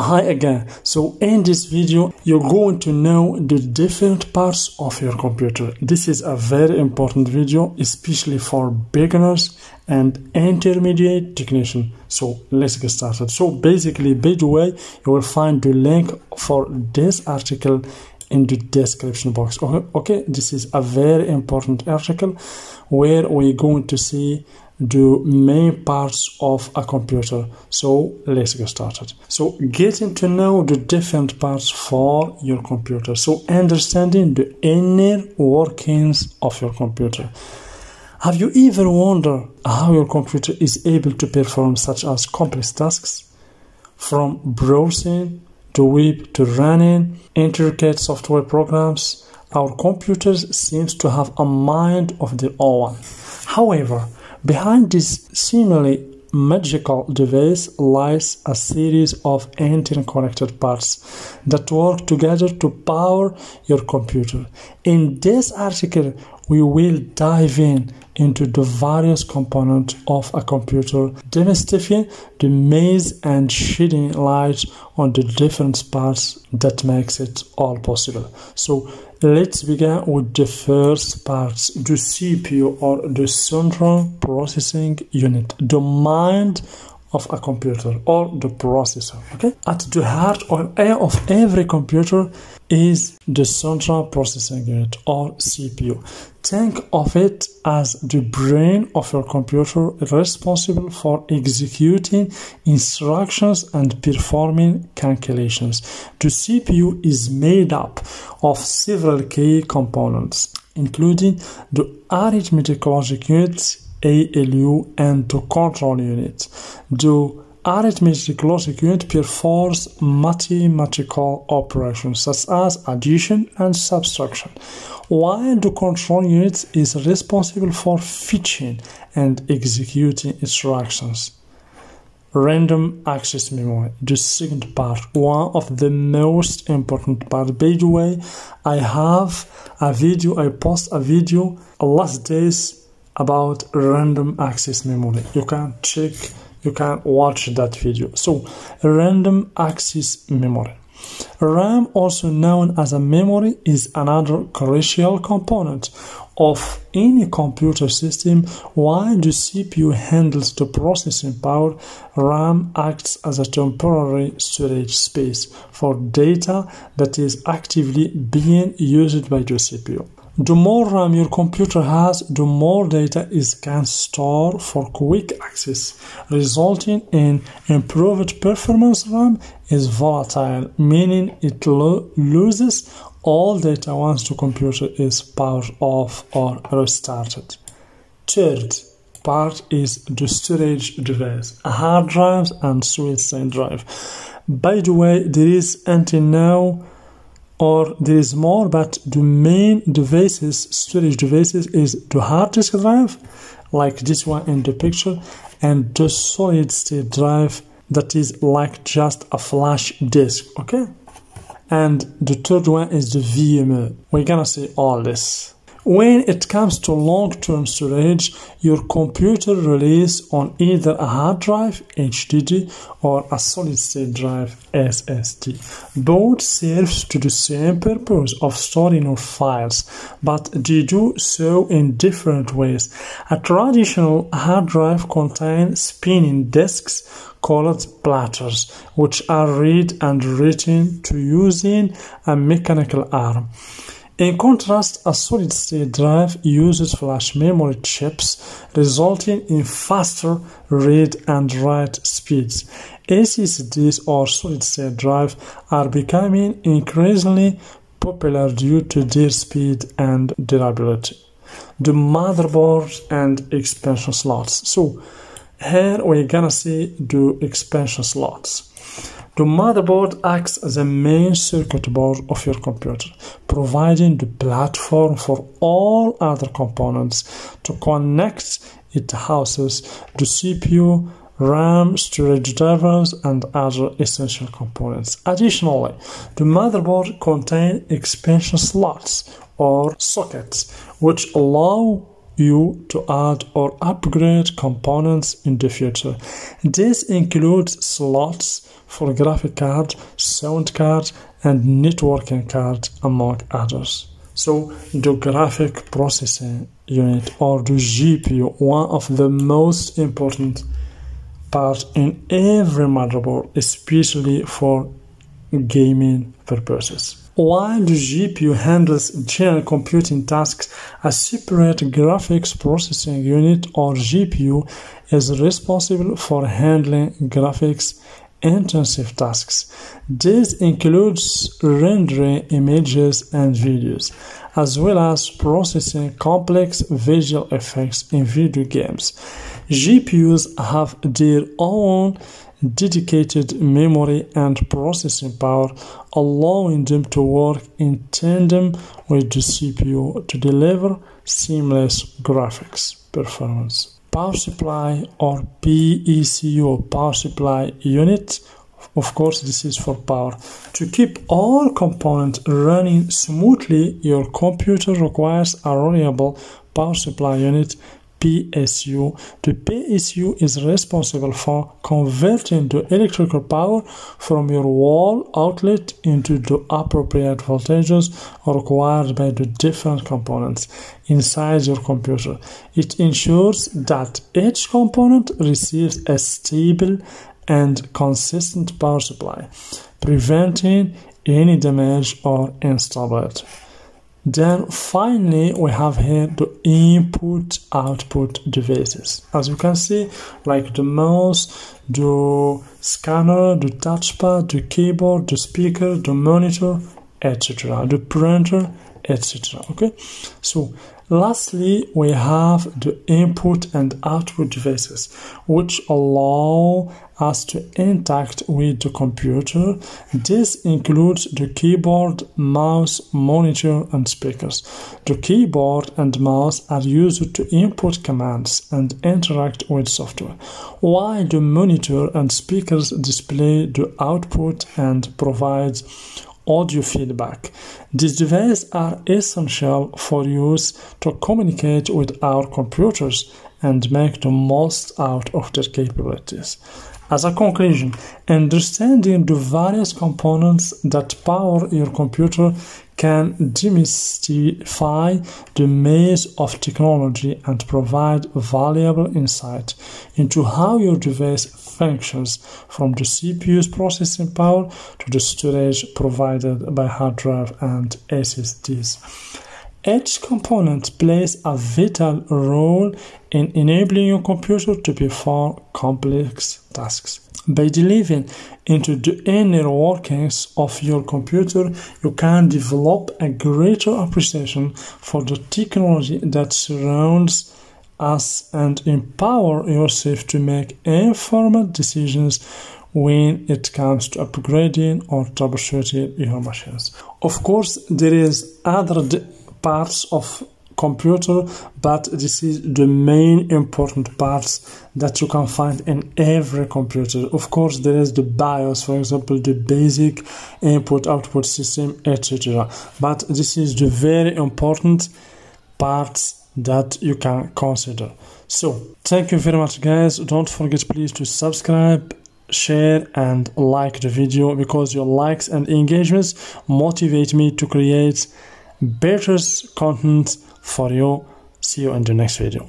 Hi again. So in this video, you're going to know the different parts of your computer. This is a very important video, especially for beginners and intermediate technician. So let's get started. So basically, by the way, you will find the link for this article in the description box. Okay, okay? this is a very important article where we're going to see the main parts of a computer. So let's get started. So getting to know the different parts for your computer. So understanding the inner workings of your computer. Have you ever wondered how your computer is able to perform such as complex tasks? From browsing to web to running intricate software programs, our computers seems to have a mind of their own. However, Behind this seemingly magical device lies a series of interconnected parts that work together to power your computer. In this article, we will dive in into the various components of a computer, demystifying the maze and shedding light on the different parts that makes it all possible. So let's begin with the first part, the CPU or the central processing unit, the mind of a computer or the processor okay at the heart or air of every computer is the central processing unit or CPU. Think of it as the brain of your computer responsible for executing instructions and performing calculations. The CPU is made up of several key components, including the arithmetic logic unit, ALU, and the control unit. The arithmetic logic unit performs mathematical operations such as addition and subtraction, while the control unit is responsible for fetching and executing instructions. Random access memory, the second part, one of the most important part. By the way, I have a video, I post a video last days about random access memory. You can check you can watch that video. So, random access memory. RAM, also known as a memory, is another crucial component of any computer system. While the CPU handles the processing power, RAM acts as a temporary storage space for data that is actively being used by the CPU. The more RAM your computer has, the more data it can store for quick access, resulting in improved performance. RAM is volatile, meaning it lo loses all data once the computer is powered off or restarted. Third part is the storage device, hard drives and solid state drive. By the way, there is until now or there is more but the main devices storage devices is the hard disk drive like this one in the picture and the solid state drive that is like just a flash disk okay? And the third one is the NVMe we're gonna see all this when it comes to long-term storage, your computer relies on either a hard drive HDD or a solid-state drive SSD. Both serves to the same purpose of storing your files, but they do so in different ways. A traditional hard drive contains spinning disks called platters, which are read and written to using a mechanical arm. In contrast, a solid-state drive uses flash memory chips, resulting in faster read and write speeds. SSDs or solid-state drives are becoming increasingly popular due to their speed and durability. The motherboard and expansion slots. So here we're gonna see the expansion slots. The motherboard acts as a main circuit board of your computer, providing the platform for all other components to connect it houses the CPU, RAM, storage drivers, and other essential components. Additionally, the motherboard contains expansion slots or sockets, which allow you to add or upgrade components in the future. This includes slots for graphic card, sound card, and networking card, among others. So, the graphic processing unit or the GPU, one of the most important part in every motherboard, especially for gaming purposes. While the GPU handles general computing tasks, a separate graphics processing unit or GPU is responsible for handling graphics intensive tasks. This includes rendering images and videos, as well as processing complex visual effects in video games. GPUs have their own dedicated memory and processing power, allowing them to work in tandem with the CPU to deliver seamless graphics performance. Power supply or PSU power supply unit of course this is for power to keep all components running smoothly your computer requires a reliable power supply unit PSU. The PSU is responsible for converting the electrical power from your wall outlet into the appropriate voltages required by the different components inside your computer. It ensures that each component receives a stable and consistent power supply, preventing any damage or instability. Then finally we have here the input output devices. As you can see, like the mouse, the scanner, the touchpad, the keyboard, the speaker, the monitor, etc. The printer, etc. Okay, so Lastly, we have the input and output devices, which allow us to interact with the computer. This includes the keyboard, mouse, monitor, and speakers. The keyboard and mouse are used to input commands and interact with software, while the monitor and speakers display the output and provide audio feedback. These devices are essential for use to communicate with our computers and make the most out of their capabilities. As a conclusion, understanding the various components that power your computer can demystify the maze of technology and provide valuable insight into how your device functions from the CPU's processing power to the storage provided by hard drive and SSDs. Each component plays a vital role in enabling your computer to perform complex tasks. By delving into the inner workings of your computer, you can develop a greater appreciation for the technology that surrounds us and empower yourself to make informed decisions when it comes to upgrading or troubleshooting your machines. Of course, there is other parts of computer but this is the main important parts that you can find in every computer of course there is the bios for example the basic input output system etc but this is the very important parts that you can consider. So thank you very much guys. Don't forget please to subscribe share and like the video because your likes and engagements motivate me to create better content for you. See you in the next video